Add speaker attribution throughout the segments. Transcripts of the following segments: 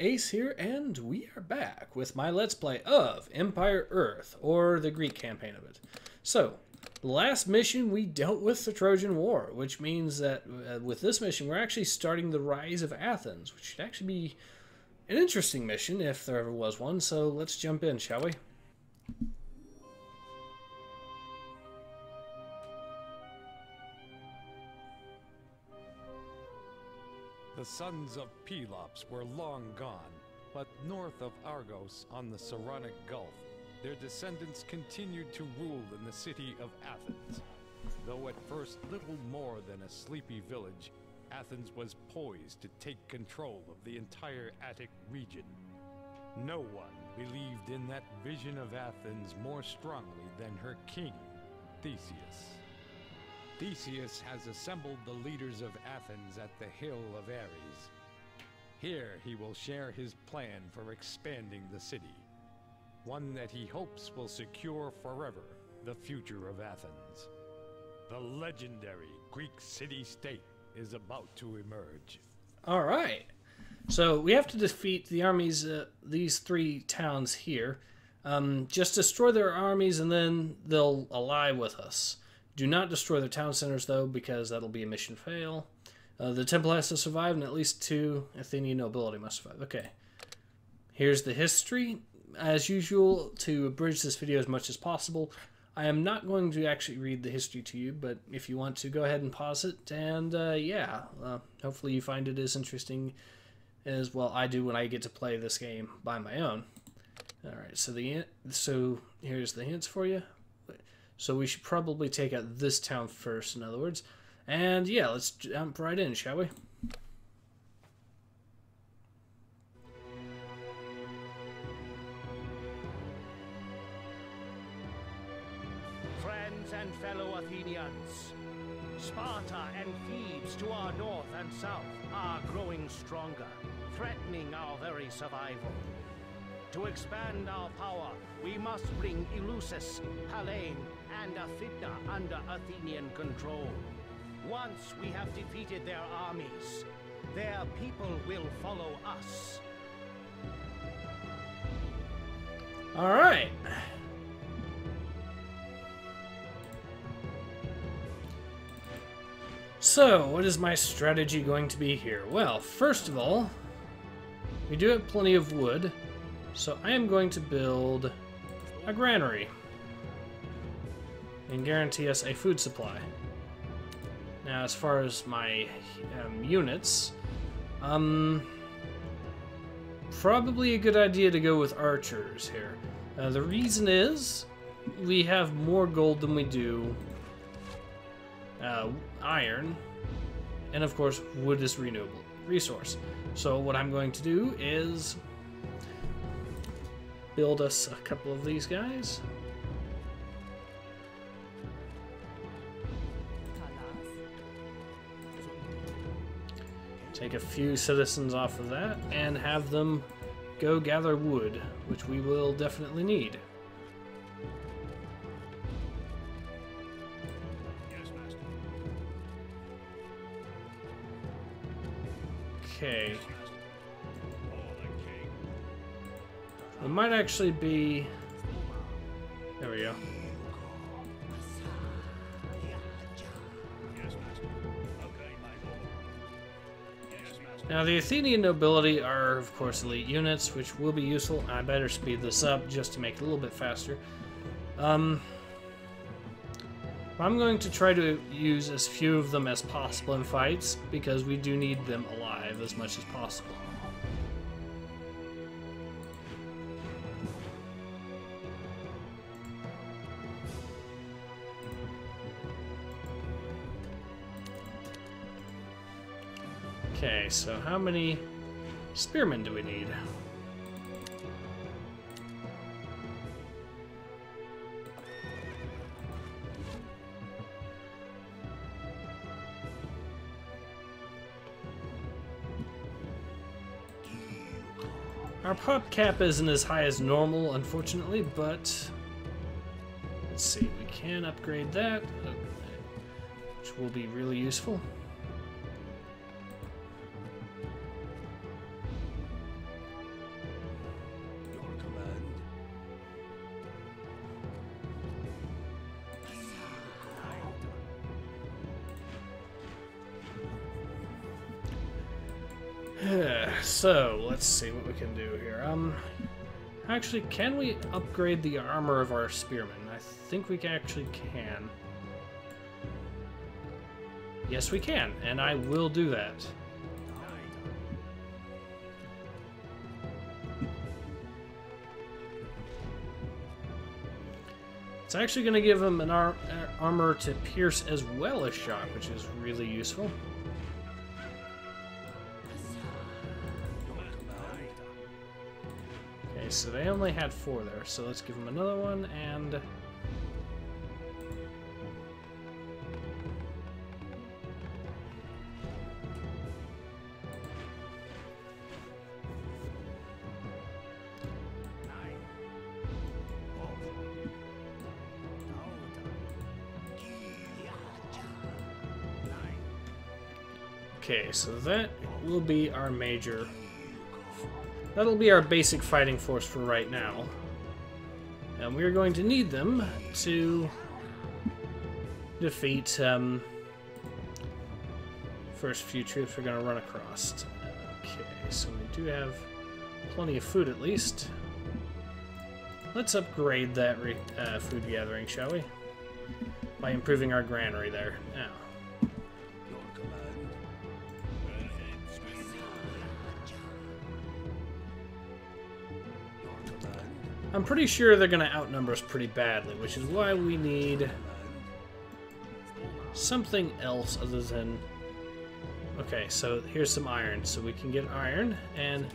Speaker 1: Ace here, and we are back with my Let's Play of Empire Earth, or the Greek campaign of it. So, last mission we dealt with the Trojan War, which means that uh, with this mission we're actually starting the Rise of Athens, which should actually be an interesting mission if there ever was one, so let's jump in, shall we?
Speaker 2: The sons of Pelops were long gone, but north of Argos on the Saronic Gulf, their descendants continued to rule in the city of Athens. Though at first little more than a sleepy village, Athens was poised to take control of the entire Attic region. No one believed in that vision of Athens more strongly than her king, Theseus. Theseus has assembled the leaders of Athens at the Hill of Ares. Here he will share his plan for expanding the city, one that he hopes will secure forever the future of Athens. The legendary Greek city-state is about to emerge.
Speaker 1: All right. So we have to defeat the armies, uh, these three towns here. Um, just destroy their armies and then they'll ally with us. Do not destroy their town centers, though, because that'll be a mission fail. Uh, the temple has to survive, and at least two Athenian nobility must survive. Okay. Here's the history. As usual, to abridge this video as much as possible, I am not going to actually read the history to you, but if you want to, go ahead and pause it. And uh, yeah, uh, hopefully you find it as interesting as well I do when I get to play this game by my own. All right, so the so here's the hints for you. So we should probably take out this town first, in other words. And yeah, let's jump right in, shall we?
Speaker 3: Friends and fellow Athenians, Sparta and Thebes to our north and south are growing stronger, threatening our very survival. To expand our power, we must bring Eleusis, Pallene, and Aphidna under Athenian control. Once we have defeated their armies, their people will follow us.
Speaker 1: All right. So, what is my strategy going to be here? Well, first of all, we do have plenty of wood, so I am going to build a granary and guarantee us a food supply. Now, as far as my um, units, um, probably a good idea to go with archers here. Uh, the reason is we have more gold than we do uh, iron, and of course, wood is renewable resource. So what I'm going to do is build us a couple of these guys. Take a few citizens off of that and have them go gather wood, which we will definitely need. Okay. It might actually be... There we go. Now, the Athenian nobility are, of course, elite units, which will be useful. I better speed this up just to make it a little bit faster. Um, I'm going to try to use as few of them as possible in fights, because we do need them alive as much as possible. Okay, so how many spearmen do we need? Our pop cap isn't as high as normal, unfortunately, but let's see, we can upgrade that, uh, which will be really useful. Actually, can we upgrade the armor of our spearmen? I think we can actually can. Yes, we can, and I will do that. It's actually going to give him an ar armor to pierce as well as shock, which is really useful. So they only had four there, so let's give them another one, and... Okay, so that will be our major... That'll be our basic fighting force for right now. And we're going to need them to defeat um, first few troops we're going to run across. Okay, so we do have plenty of food at least. Let's upgrade that uh, food gathering, shall we? By improving our granary there. Now, I'm pretty sure they're going to outnumber us pretty badly, which is why we need something else other than... Okay, so here's some iron. So we can get iron, and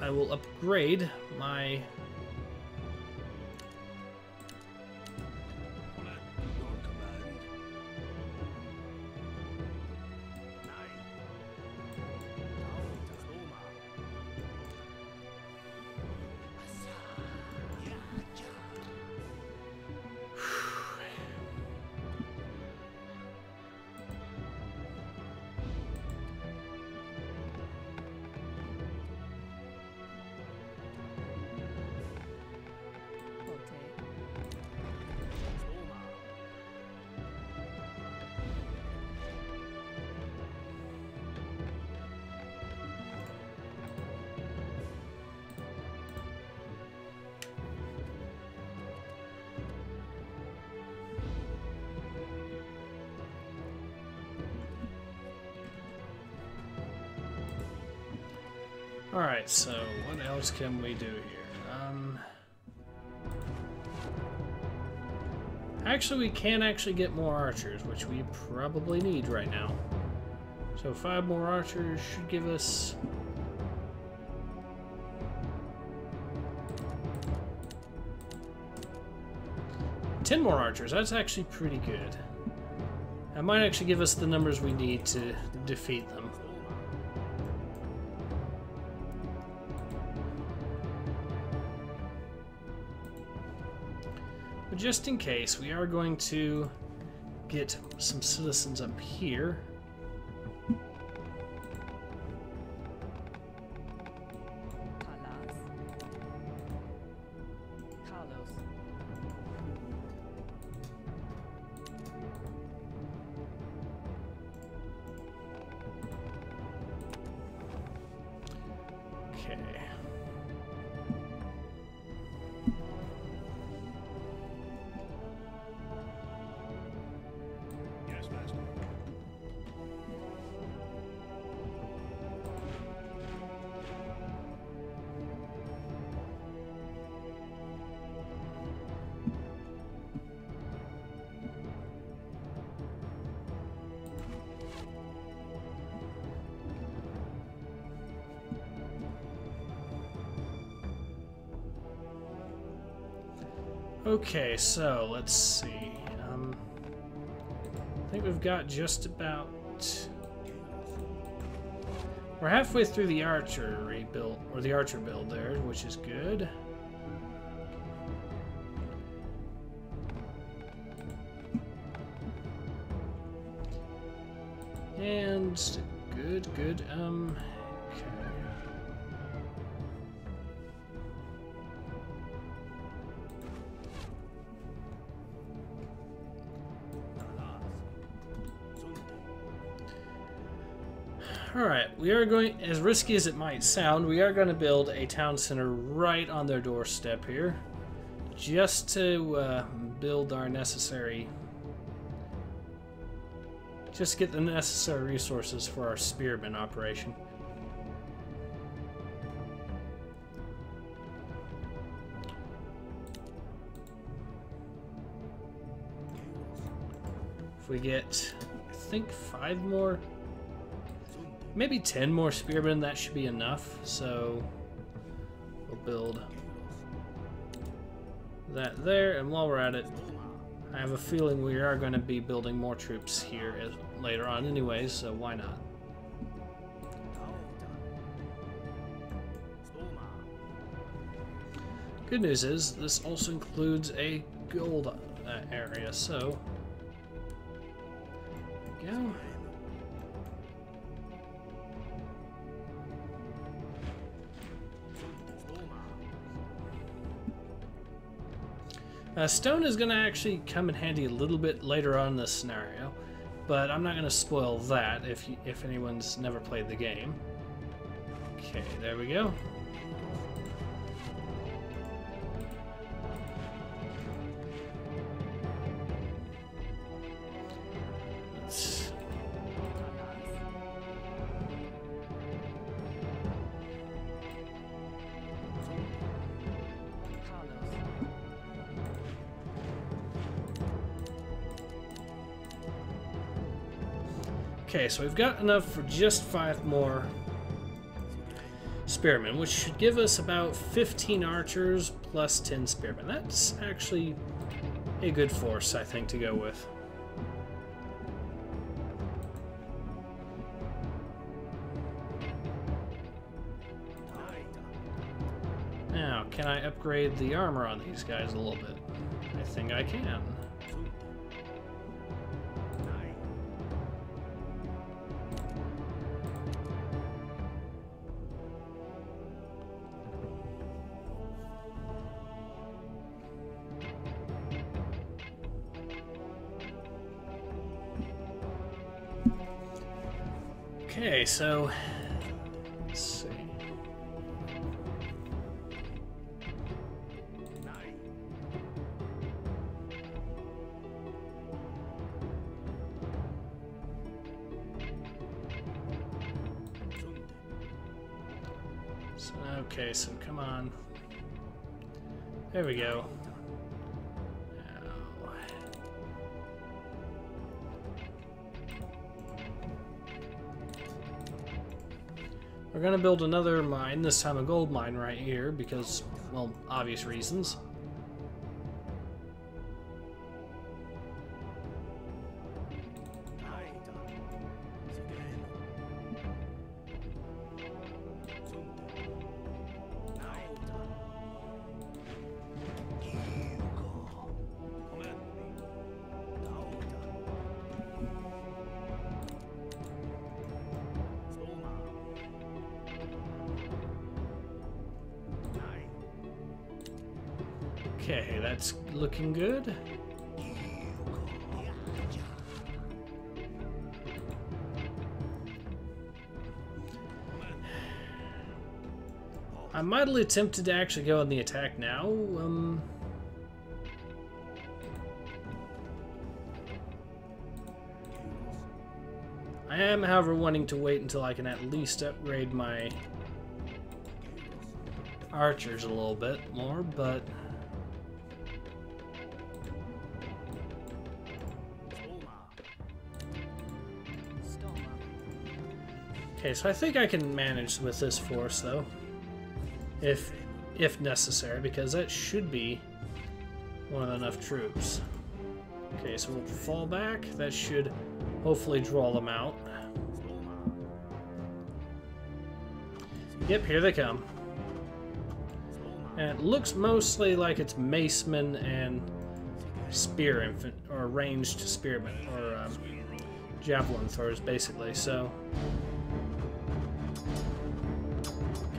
Speaker 1: I will upgrade my Alright, so what else can we do here? Um, actually, we can actually get more archers, which we probably need right now. So five more archers should give us... Ten more archers, that's actually pretty good. That might actually give us the numbers we need to defeat them. Just in case, we are going to get some citizens up here. Okay, so let's see. Um, I think we've got just about. We're halfway through the archery build, or the archer build there, which is good. Alright, we are going, as risky as it might sound, we are going to build a town center right on their doorstep here. Just to uh, build our necessary... Just get the necessary resources for our spearman operation. If we get, I think, five more maybe 10 more spearmen, that should be enough. So we'll build that there. And while we're at it, I have a feeling we are going to be building more troops here as, later on anyways, so why not? Good news is, this also includes a gold uh, area, so... go. Uh, stone is going to actually come in handy a little bit later on in this scenario, but I'm not going to spoil that if, you, if anyone's never played the game. Okay, there we go. Okay, so we've got enough for just five more spearmen, which should give us about 15 archers plus 10 spearmen. That's actually a good force, I think, to go with. Now, can I upgrade the armor on these guys a little bit? I think I can. Okay, so let's see. Okay, so come on. There we go. We're gonna build another mine, this time a gold mine right here, because, well, obvious reasons. Okay, that's looking good. I'm mightily tempted to actually go on the attack now. Um, I am, however, wanting to wait until I can at least upgrade my archers a little bit more, but... Okay, so I think I can manage with this force, though. If, if necessary, because that should be more than enough troops. Okay, so we'll fall back. That should hopefully draw them out. Yep, here they come. And it looks mostly like it's macemen and spear infant or ranged spearmen or um, javelin throwers, basically. So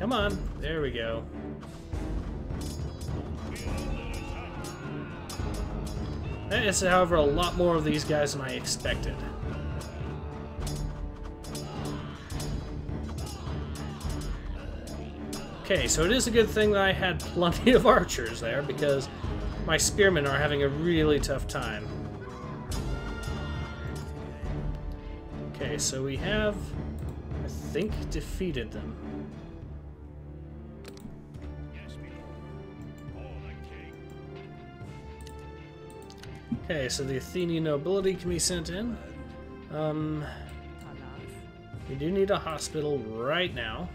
Speaker 1: Come on. There we go. That is, however, a lot more of these guys than I expected. Okay, so it is a good thing that I had plenty of archers there, because my spearmen are having a really tough time. Okay, so we have, I think, defeated them. Okay, so the Athenian nobility can be sent in. Um, we do need a hospital right now.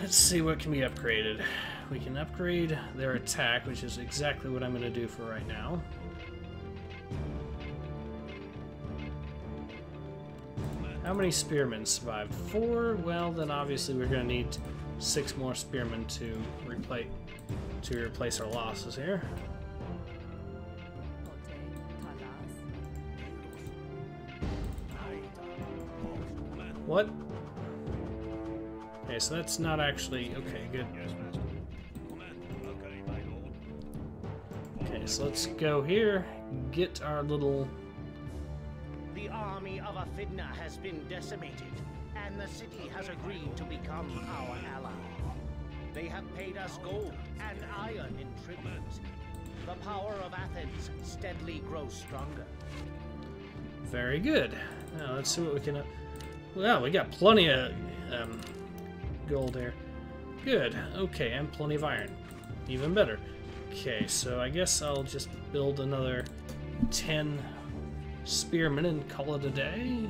Speaker 1: Let's see what can be upgraded. We can upgrade their attack, which is exactly what I'm going to do for right now. How many spearmen survived? Four? Well, then obviously we're going to need six more spearmen to replace to replace our losses here. What? Okay, so that's not actually... Okay, good. Okay, so let's go here, get our little...
Speaker 3: Army of Aphidna has been decimated, and the city has agreed to become our ally. They have paid us gold and iron in tribute. The power of Athens steadily grows stronger.
Speaker 1: Very good. Now let's see what we can... Uh, well, we got plenty of um, gold here. Good. Okay, and plenty of iron. Even better. Okay, so I guess I'll just build another 10 spearmen and call it a day.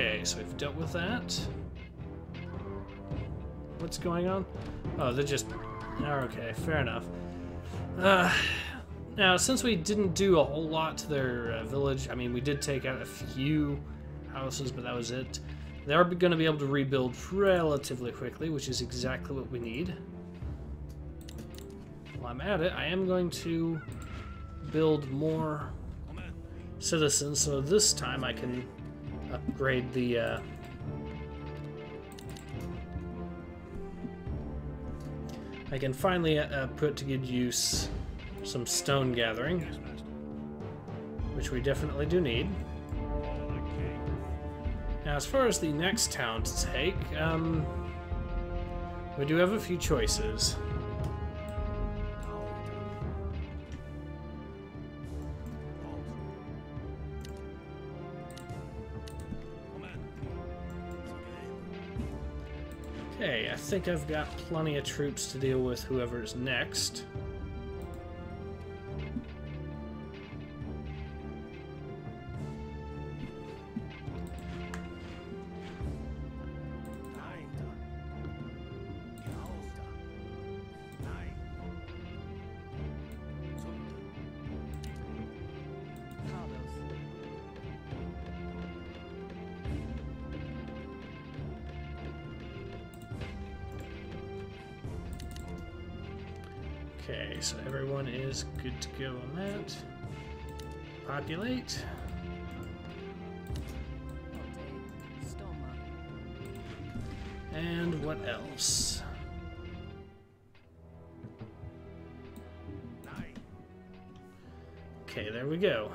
Speaker 1: Okay, so we've dealt with that. What's going on? Oh, they're just... Okay, fair enough. Uh, now, since we didn't do a whole lot to their uh, village, I mean, we did take out a few houses, but that was it. They are going to be able to rebuild relatively quickly, which is exactly what we need. While I'm at it, I am going to build more citizens, so this time I can upgrade the uh, I can finally uh, put to good use some stone gathering, which we definitely do need. Now, as far as the next town to take, um, we do have a few choices. Think I've got plenty of troops to deal with whoever's next. Okay, so everyone is good to go on that. Populate. And what else? Okay, there we go.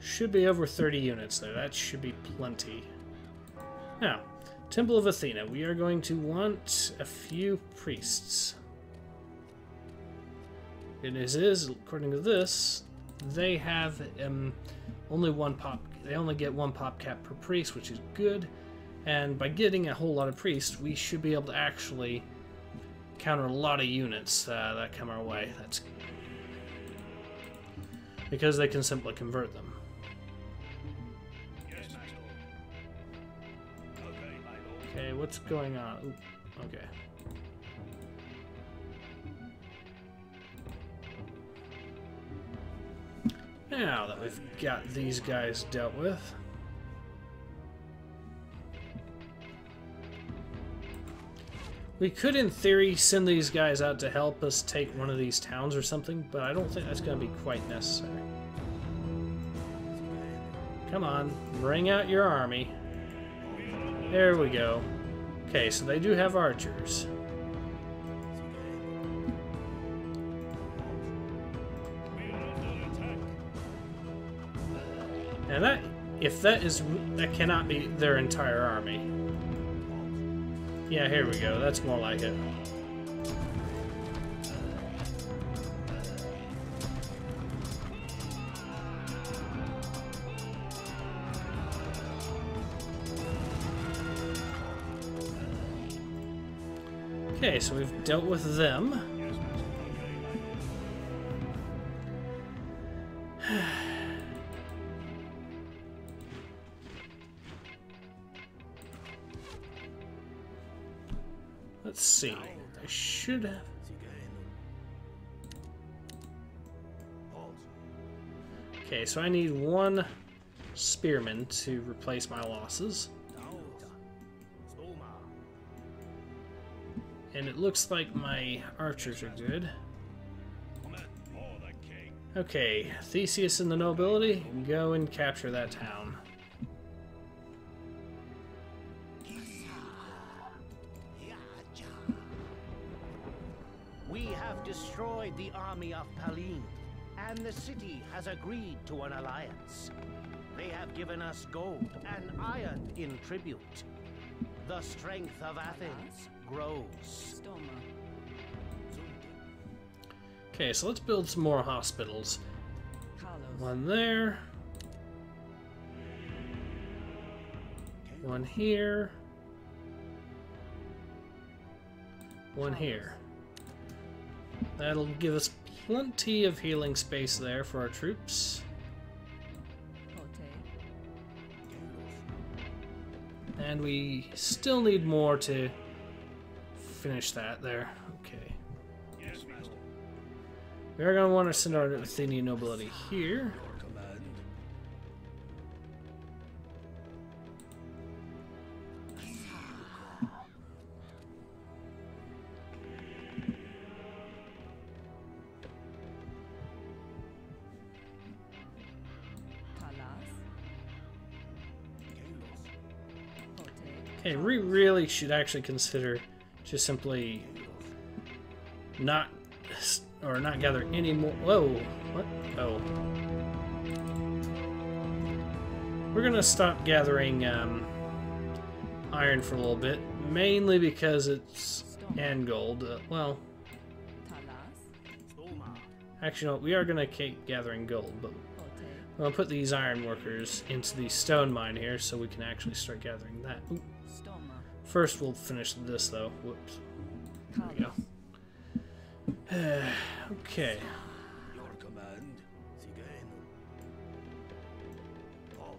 Speaker 1: Should be over 30 units there. That should be plenty. Now, Temple of Athena. We are going to want a few priests. It is, is according to this, they have um, only one pop. They only get one pop cap per priest, which is good. And by getting a whole lot of priests, we should be able to actually counter a lot of units uh, that come our way. That's because they can simply convert them. Okay, what's going on? Okay. Now that we've got these guys dealt with. We could, in theory, send these guys out to help us take one of these towns or something, but I don't think that's going to be quite necessary. Come on, bring out your army. There we go. Okay, so they do have archers. And that, if that is, that cannot be their entire army. Yeah, here we go. That's more like it. So we've dealt with them. Let's see. I should have. Okay, so I need one spearman to replace my losses. And it looks like my archers are good. Okay, Theseus and the nobility, go and capture that town.
Speaker 3: We have destroyed the army of Pallene, and the city has agreed to an alliance. They have given us gold and iron in tribute. The strength of Athens grows.
Speaker 1: Okay, so let's build some more hospitals. One there. One here. One here. That'll give us plenty of healing space there for our troops. And we still need more to finish that there. Okay. We are going to want to send our Athenian nobility here. Okay, we really should actually consider just simply not or not gather any more. Whoa, what? Oh, we're gonna stop gathering um, iron for a little bit, mainly because it's and gold. Uh, well, actually, no, we are gonna keep gathering gold, but. I'm gonna put these iron workers into the stone mine here so we can actually start gathering that. Oop. First, we'll finish this though. Whoops. There we go. Okay.
Speaker 4: Your command, Sigaen. Halt.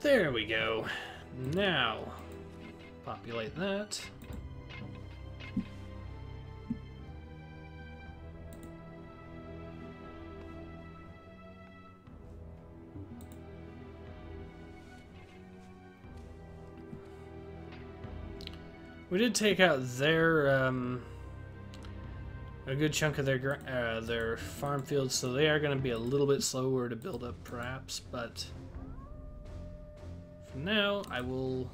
Speaker 1: There we go. Now, populate that. We did take out their um, a good chunk of their uh, their farm fields, so they are going to be a little bit slower to build up, perhaps. But for now, I will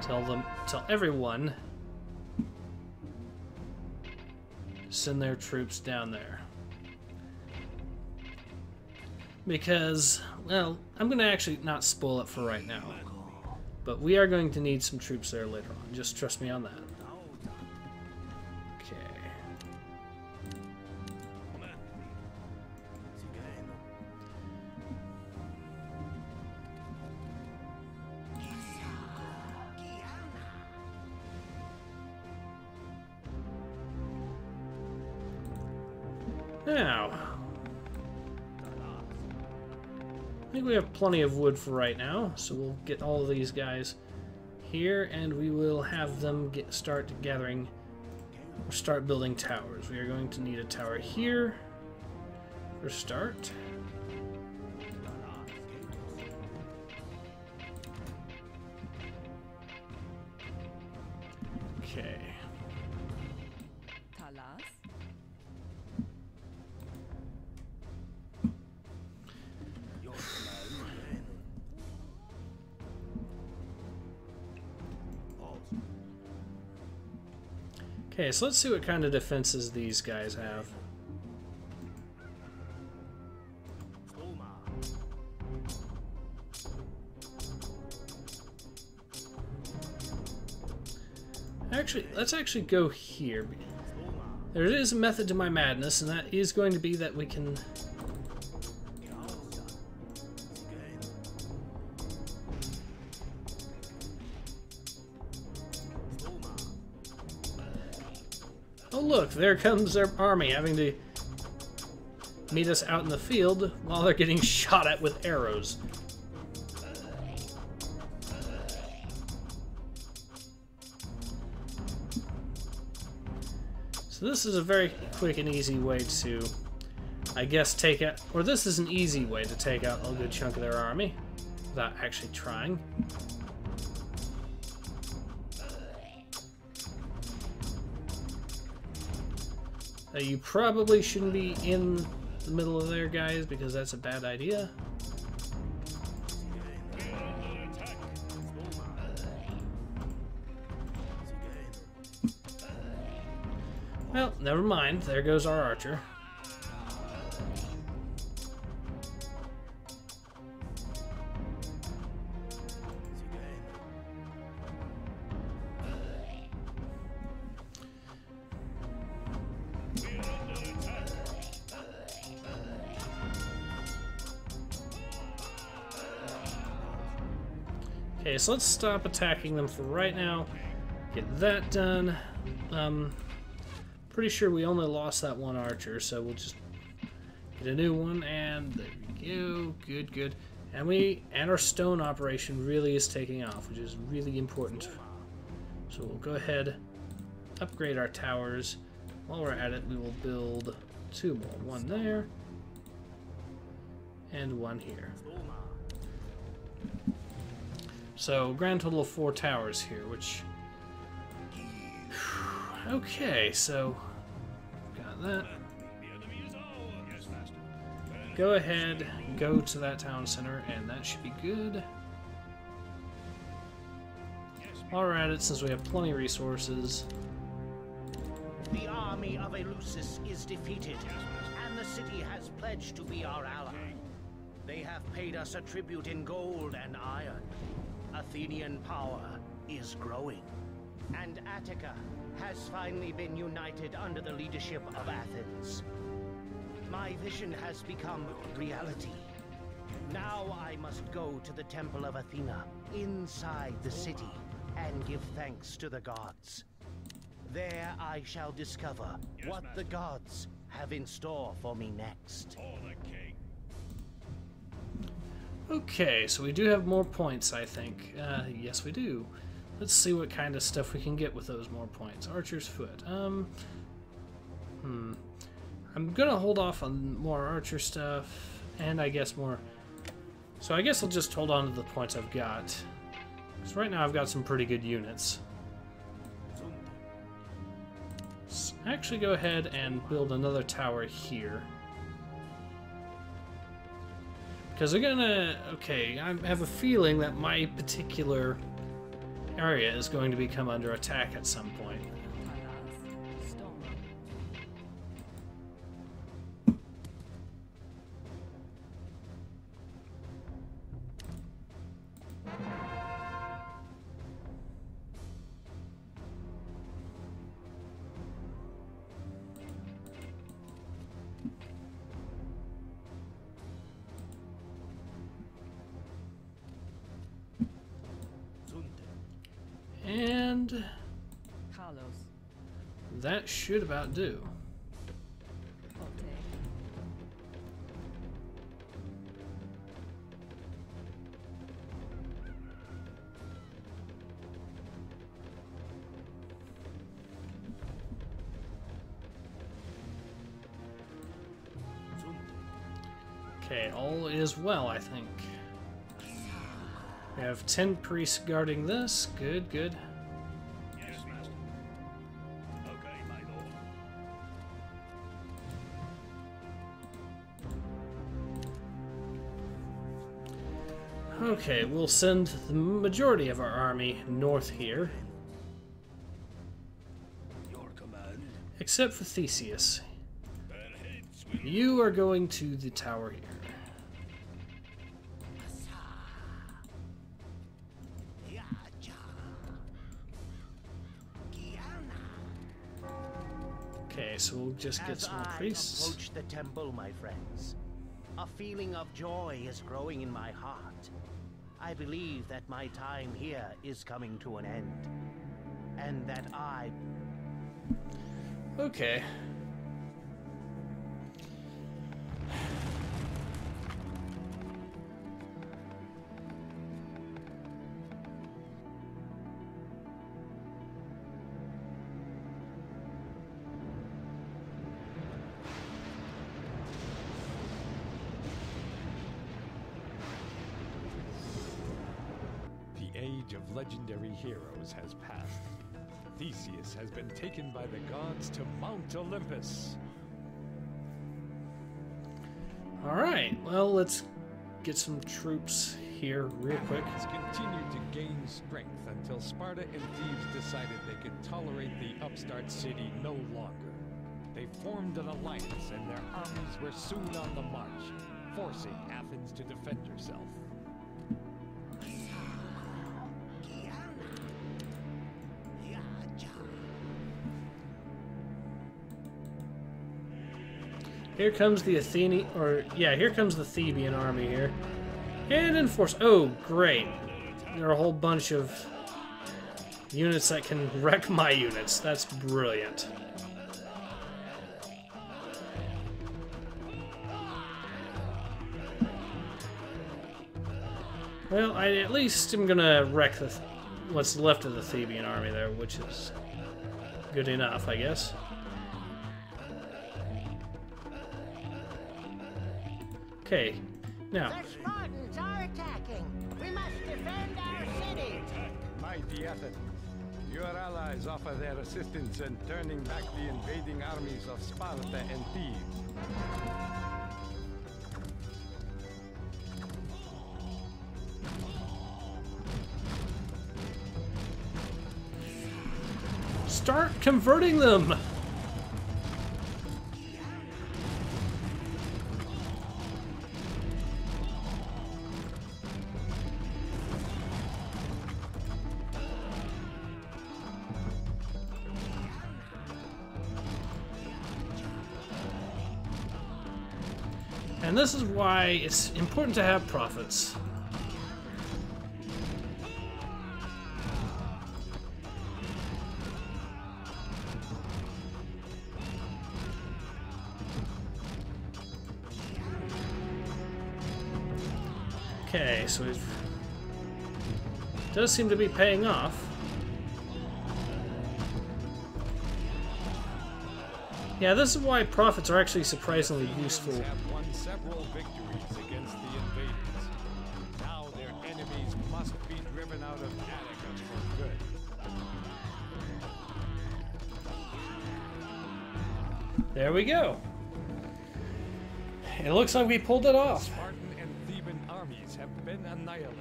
Speaker 1: tell them, tell everyone, send their troops down there. Because, well, I'm going to actually not spoil it for right now. But we are going to need some troops there later on. Just trust me on that. Okay. Now, think we have plenty of wood for right now, so we'll get all of these guys here, and we will have them get start gathering start building towers. We are going to need a tower here for start. Okay, so let's see what kind of defenses these guys have. Actually, let's actually go here. There is a method to my madness, and that is going to be that we can look, there comes their army having to meet us out in the field while they're getting shot at with arrows. So this is a very quick and easy way to, I guess, take out, or this is an easy way to take out a good chunk of their army without actually trying. Uh, you probably shouldn't be in the middle of there, guys, because that's a bad idea. Well, never mind. There goes our archer. Okay, so let's stop attacking them for right now. Get that done. Um, pretty sure we only lost that one archer, so we'll just get a new one, and there we go. Good, good. And we and our stone operation really is taking off, which is really important. So we'll go ahead, upgrade our towers. While we're at it, we will build two more. One there, and one here. So, grand total of four towers here, which. Okay, so. Got that. Go ahead, go to that town center, and that should be good. While we're at it, since we have plenty of resources,
Speaker 3: The army of Eleusis is defeated, and the city has pledged to be our ally. They have paid us a tribute in gold and iron. Athenian power is growing, and Attica has finally been united under the leadership of Athens. My vision has become reality. Now I must go to the Temple of Athena, inside the city, and give thanks to the gods. There I shall discover what the gods have in store for me next.
Speaker 1: Okay, so we do have more points, I think. Uh, yes, we do. Let's see what kind of stuff we can get with those more points. Archer's Foot. Um, hmm. I'm gonna hold off on more archer stuff, and I guess more... So I guess I'll just hold on to the points I've got. Because right now I've got some pretty good units. Actually go ahead and build another tower here. Because they're gonna. Okay, I have a feeling that my particular area is going to become under attack at some point. should about do. Okay, all is well, I think. We have 10 priests guarding this. Good, good.
Speaker 4: Okay,
Speaker 1: we'll send the majority of our army north here,
Speaker 4: Your command.
Speaker 1: except for Theseus.
Speaker 4: Turn ahead, sweet.
Speaker 1: You are going to the tower here. Okay, so we'll just get
Speaker 3: As
Speaker 1: some priests.
Speaker 3: approach the temple, my friends, a feeling of joy is growing in my heart. I believe that my time here is coming to an end, and that I
Speaker 1: Okay.
Speaker 2: Heroes has passed. Theseus has been taken by the gods to Mount Olympus.
Speaker 1: Alright, well, let's get some troops here real quick.
Speaker 2: Athens continued to gain strength until Sparta and Thebes decided they could tolerate the upstart city no longer. They formed an alliance and their armies were soon on the march, forcing Athens to defend herself.
Speaker 1: Here comes the Athenian, or yeah, here comes the Theban army here. And enforce. Oh, great. There are a whole bunch of units that can wreck my units. That's brilliant. Well, I at least am gonna wreck the, what's left of the Theban army there, which is good enough, I guess. Okay, now,
Speaker 5: The Spartans are attacking. We must defend our city.
Speaker 6: Mighty Athens, your allies offer their assistance in turning back the invading armies of Sparta and Thebes.
Speaker 1: start converting them! This is why it's important to have prophets. Okay, so it does seem to be paying off. Yeah, this is why prophets are actually surprisingly useful.
Speaker 2: Athens have won several victories against the invaders. Now their enemies must be driven out of Attica for good.
Speaker 1: There we go. It looks like we pulled it off.
Speaker 2: Spartan and Theban armies have been annihilated.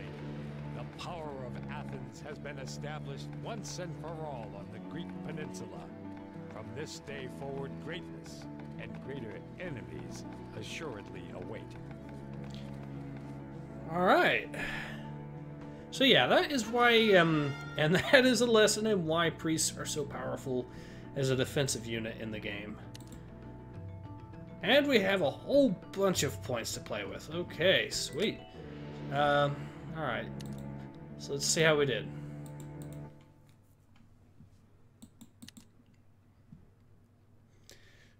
Speaker 2: The power of Athens has been established once and for all on the Greek peninsula. From this day forward, greatness and greater enemies assuredly await.
Speaker 1: All right. So yeah, that is why, um, and that is a lesson in why priests are so powerful as a defensive unit in the game. And we have a whole bunch of points to play with. Okay, sweet. Um, all right. So let's see how we did.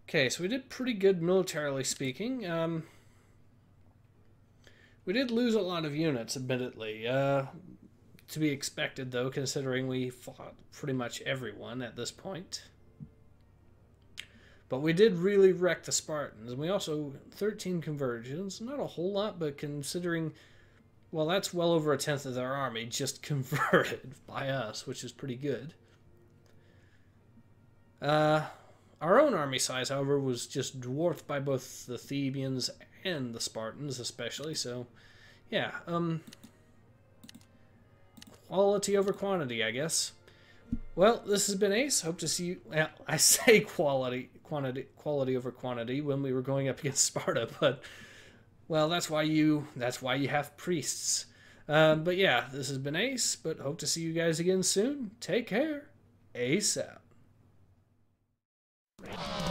Speaker 1: Okay, so we did pretty good militarily speaking. Um, we did lose a lot of units, admittedly. Uh, to be expected, though, considering we fought pretty much everyone at this point. But we did really wreck the Spartans. And we also 13 conversions. Not a whole lot, but considering well, that's well over a tenth of their army just converted by us, which is pretty good. Uh, our own army size, however, was just dwarfed by both the Thebans and the Spartans, especially. So, yeah, um, quality over quantity, I guess. Well, this has been Ace. Hope to see you. Well, I say quality, quantity, quality over quantity when we were going up against Sparta, but well, that's why you that's why you have priests. Um, but yeah, this has been Ace. But hope to see you guys again soon. Take care. Ace out. Right.